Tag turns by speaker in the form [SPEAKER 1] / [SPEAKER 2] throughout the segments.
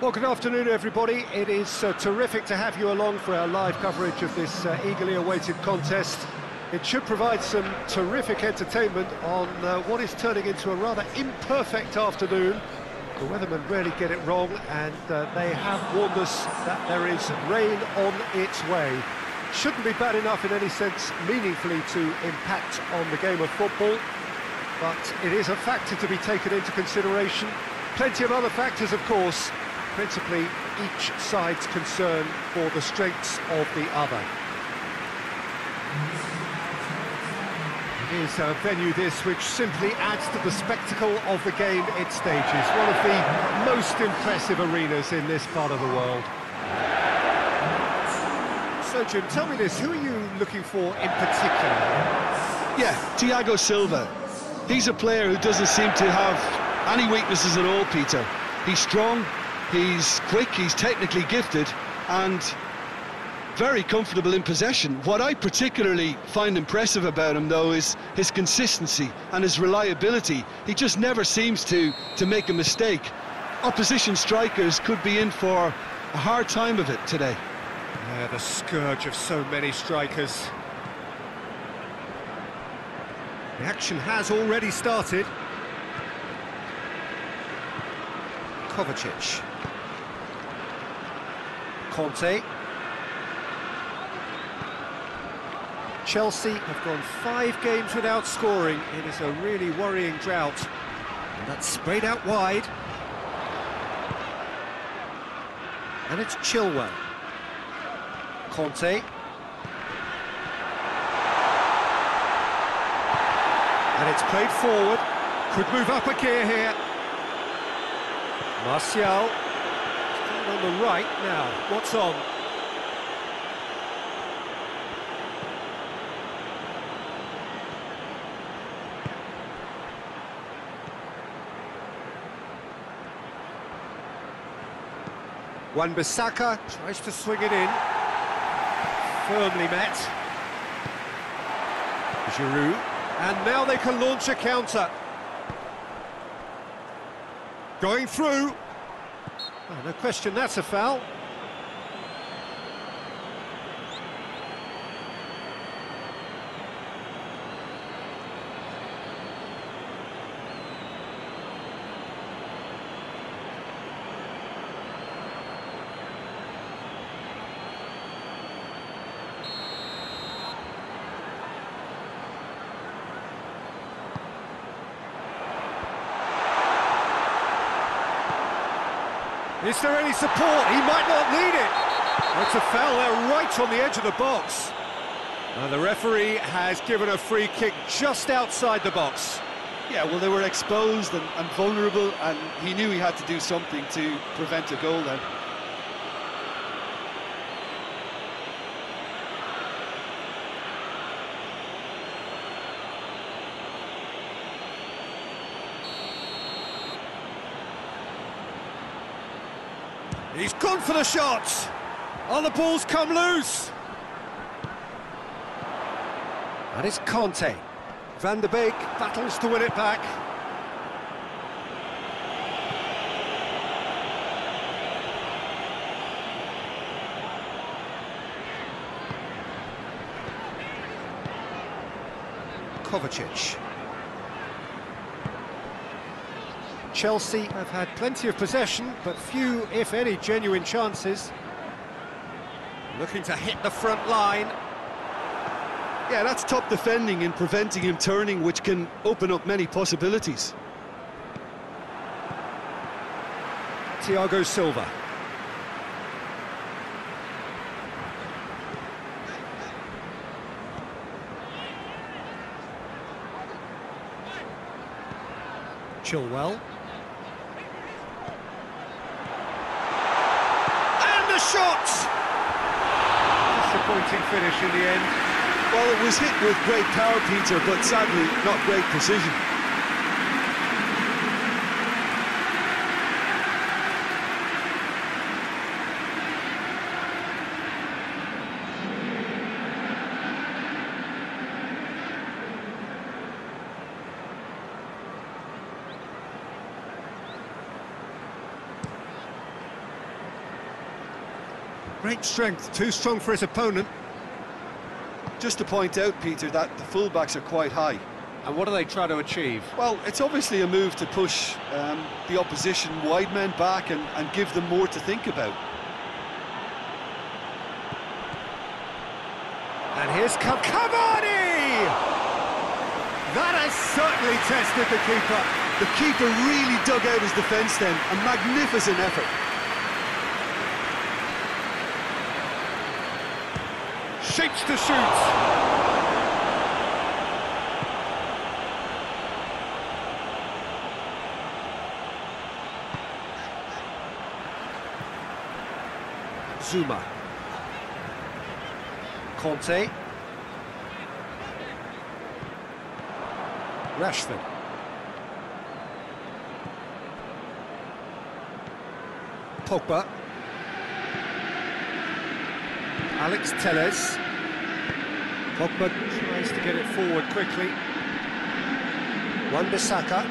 [SPEAKER 1] Well, good afternoon, everybody. It is uh, terrific to have you along for our live coverage of this uh, eagerly awaited contest. It should provide some terrific entertainment on uh, what is turning into a rather imperfect afternoon. The weathermen rarely get it wrong, and uh, they have warned us that there is rain on its way. Shouldn't be bad enough in any sense meaningfully to impact on the game of football, but it is a factor to be taken into consideration. Plenty of other factors, of course, principally each side's concern for the strengths of the other. It is a venue this which simply adds to the spectacle of the game it stages. One of the most impressive arenas in this part of the world. So, Jim, tell me this, who are you looking for in particular?
[SPEAKER 2] Yeah, Thiago Silva. He's a player who doesn't seem to have any weaknesses at all, Peter. He's strong, He's quick, he's technically gifted, and very comfortable in possession. What I particularly find impressive about him, though, is his consistency and his reliability. He just never seems to, to make a mistake. Opposition strikers could be in for a hard time of it today.
[SPEAKER 1] Yeah, the scourge of so many strikers. The action has already started. Kovacic. Kanté. Chelsea have gone five games without scoring. It is a really worrying drought. And that's sprayed out wide. And it's Chilwell. Kanté. And it's played forward. Could move up a gear here. Martial on the right now. What's on? Wan-Bissaka tries to swing it in. Firmly met. Giroud. And now they can launch a counter. Going through. Oh, no question, that's a foul. Is there any support? He might not need it. That's a foul there right on the edge of the box. And the referee has given a free kick just outside the box.
[SPEAKER 2] Yeah, well, they were exposed and, and vulnerable, and he knew he had to do something to prevent a goal then.
[SPEAKER 1] He's gone for the shots. Oh, the ball's come loose. And it's Kanté. Van der Beek battles to win it back. Kovacic. Chelsea have had plenty of possession, but few, if any, genuine chances. Looking to hit the front line.
[SPEAKER 2] Yeah, that's top defending and preventing him turning, which can open up many possibilities.
[SPEAKER 1] Thiago Silva. Chilwell. And the shot! Disappointing finish in the end.
[SPEAKER 2] Well, it was hit with great power, Peter, but sadly not great precision.
[SPEAKER 1] Great strength, too strong for his opponent.
[SPEAKER 2] Just to point out, Peter, that the fullbacks are quite high.
[SPEAKER 1] And what are they trying to achieve?
[SPEAKER 2] Well, it's obviously a move to push um, the opposition wide men back and, and give them more to think about.
[SPEAKER 1] And here's Cavani! That has certainly tested the keeper.
[SPEAKER 2] The keeper really dug out his defence then, a magnificent effort.
[SPEAKER 1] Shapes to shoot. Zouma. Kanté. Rashford. Pogba. Alex Telles. Pogba tries to get it forward quickly. Wan-Bissaka.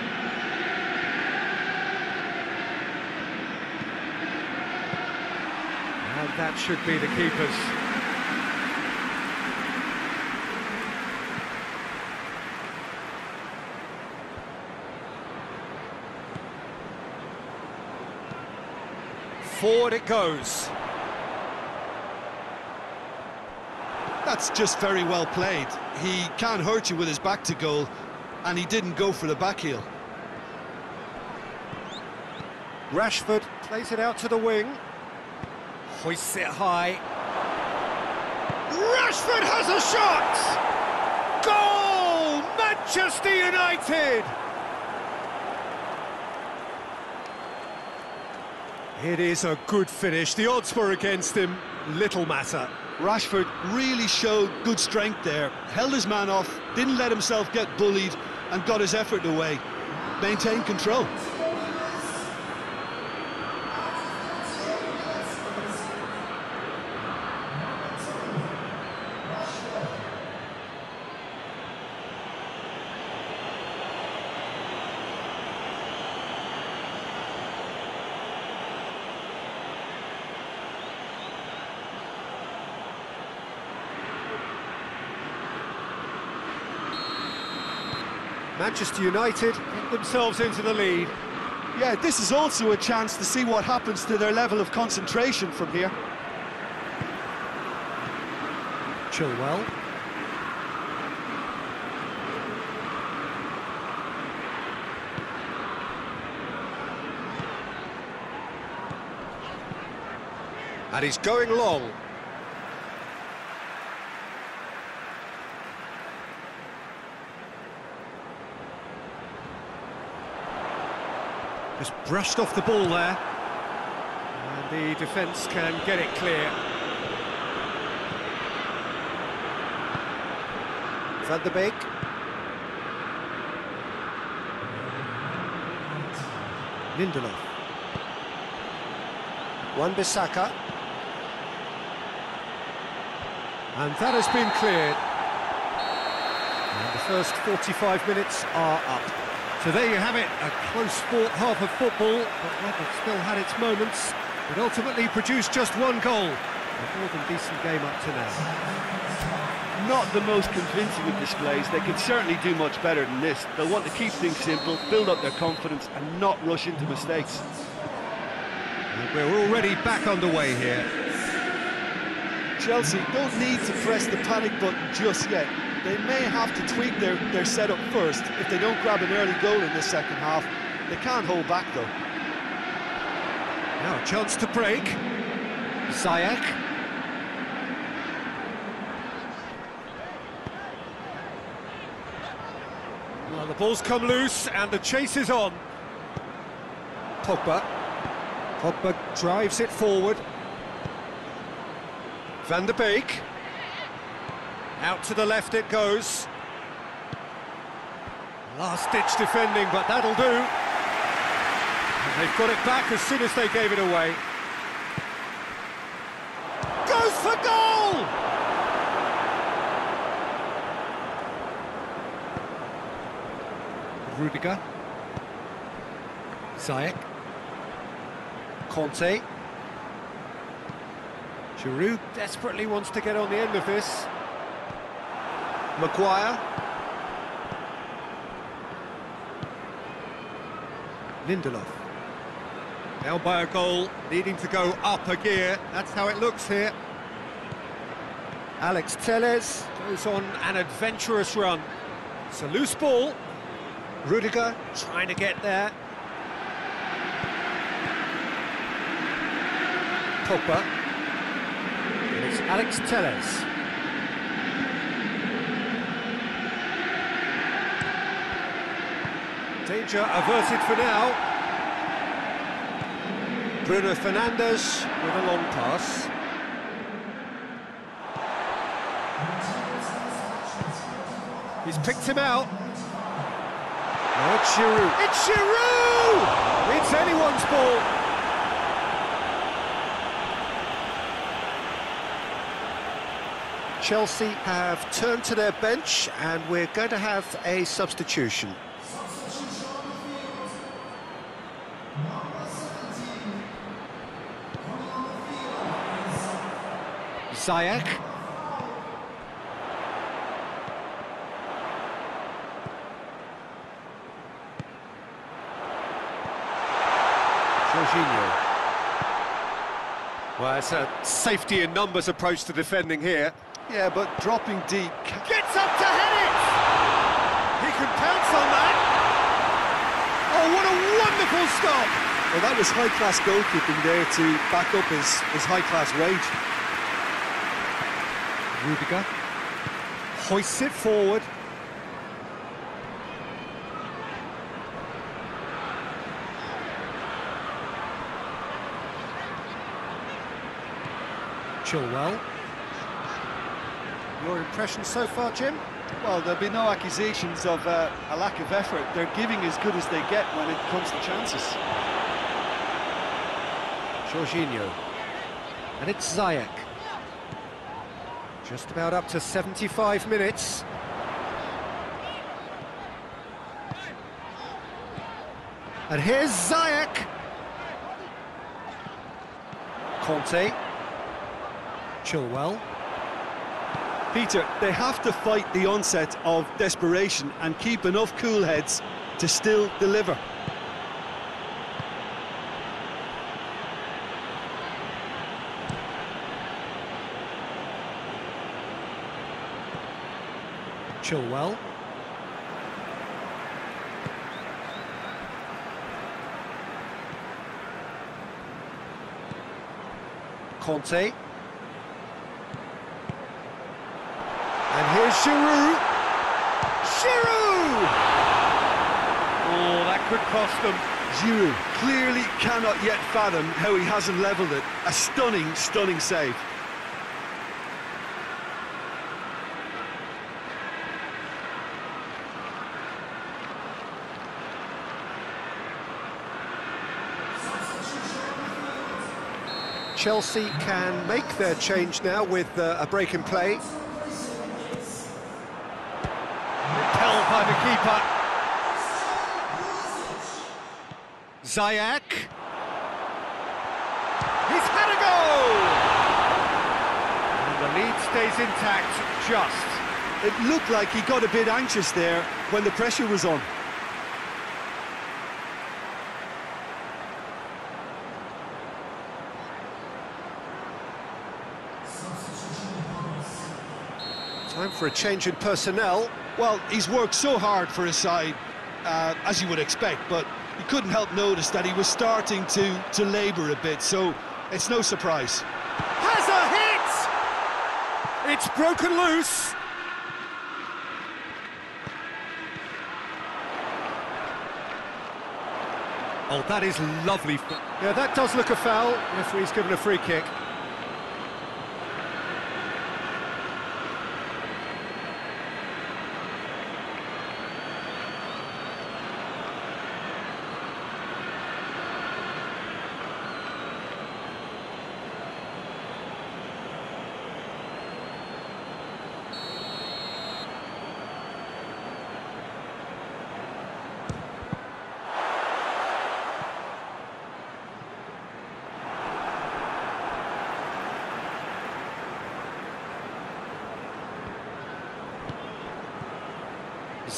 [SPEAKER 1] And that should be the keepers. Forward it goes.
[SPEAKER 2] That's just very well played. He can't hurt you with his back to goal, and he didn't go for the back heel.
[SPEAKER 1] Rashford plays it out to the wing. Hoists it high. Rashford has a shot! Goal! Manchester United! It is a good finish. The odds were against him. Little matter.
[SPEAKER 2] Rashford really showed good strength there, held his man off, didn't let himself get bullied, and got his effort away. Maintained control.
[SPEAKER 1] Manchester United get themselves into the lead.
[SPEAKER 2] Yeah, this is also a chance to see what happens to their level of concentration from here.
[SPEAKER 1] Chilwell. And he's going long. Just brushed off the ball there. And the defence can get it clear. Van der Beek. Lindelof. Wan-Bissaka. And that has been cleared. And the first 45 minutes are up. So there you have it, a close sport half of football, but one that still had its moments. It ultimately produced just one goal. A more than decent game up to now.
[SPEAKER 2] Not the most convincing of displays. They could certainly do much better than this. They'll want to keep things simple, build up their confidence, and not rush into mistakes.
[SPEAKER 1] And we're already back underway here.
[SPEAKER 2] Chelsea don't need to press the panic button just yet. They may have to tweak their, their setup first if they don't grab an early goal in the second half. They can't hold back though.
[SPEAKER 1] Now chance to break. Ziyech. Well, the ball's come loose and the chase is on. Pogba. Pogba drives it forward. Van der Beek. Out to the left it goes. Last-ditch defending, but that'll do. And they've got it back as soon as they gave it away. Goes for goal! Rudiger. Ziyech. Kanté. Giroud desperately wants to get on the end of this.
[SPEAKER 2] Maguire.
[SPEAKER 1] Lindelof. Down by a goal, needing to go up a gear. That's how it looks here. Alex Telles goes on an adventurous run. It's a loose ball. Rudiger trying to get there. Pogba. Alex Telles. Danger averted for now. Bruno Fernandes with a long pass. He's picked him out. Now it's Giroud. It's Giroud! It's anyone's ball. Chelsea have turned to their bench and we're going to have a substitution. Ziyech. Jorginho. Well, it's a safety in numbers approach to defending here.
[SPEAKER 2] Yeah, but dropping deep.
[SPEAKER 1] Gets up to head it! He can pounce on that! Oh, what a wonderful stop!
[SPEAKER 2] Well, that was high-class goalkeeping there to back up his, his high-class rage.
[SPEAKER 1] Rudiger hoists it forward. Chilwell. Your impression so far, Jim?
[SPEAKER 2] Well, there'll be no accusations of uh, a lack of effort. They're giving as good as they get when it comes to chances.
[SPEAKER 1] Jorginho. And it's Ziyech. Just about up to 75 minutes. And here's Ziyech. Kanté. Chilwell.
[SPEAKER 2] Peter, they have to fight the onset of desperation and keep enough cool heads to still deliver.
[SPEAKER 1] Chilwell. Kanté. And here's Giroud. Giroud! Oh, that could cost them.
[SPEAKER 2] Giroud clearly cannot yet fathom how he hasn't levelled it. A stunning, stunning save.
[SPEAKER 1] Chelsea can make their change now with uh, a break in play. By the keeper. Ziyech. He's had a goal! And the lead stays intact, just.
[SPEAKER 2] It looked like he got a bit anxious there when the pressure was on.
[SPEAKER 1] Time for a change in personnel.
[SPEAKER 2] Well, he's worked so hard for his side, uh, as you would expect, but you couldn't help notice that he was starting to, to labour a bit, so it's no surprise.
[SPEAKER 1] Has a hit! It's broken loose. Oh, that is lovely. Yeah, that does look a foul. Referee's given a free kick.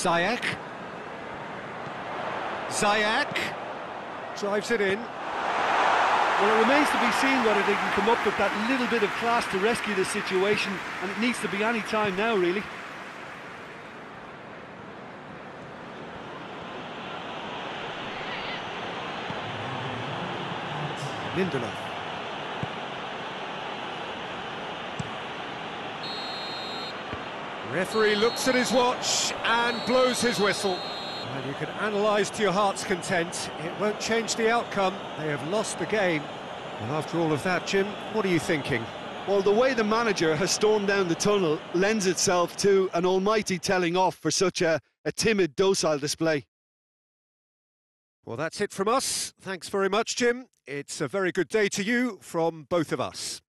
[SPEAKER 1] Ziyech. Ziyech. Drives it in.
[SPEAKER 3] Well, it remains to be seen whether they can come up with that little bit of class to rescue the situation, and it needs to be any time now, really.
[SPEAKER 1] Lindelof. Referee looks at his watch and blows his whistle. And you can analyse to your heart's content. It won't change the outcome. They have lost the game. And after all of that, Jim, what are you thinking?
[SPEAKER 2] Well, the way the manager has stormed down the tunnel lends itself to an almighty telling off for such a, a timid, docile display.
[SPEAKER 1] Well, that's it from us. Thanks very much, Jim. It's a very good day to you from both of us.